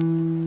you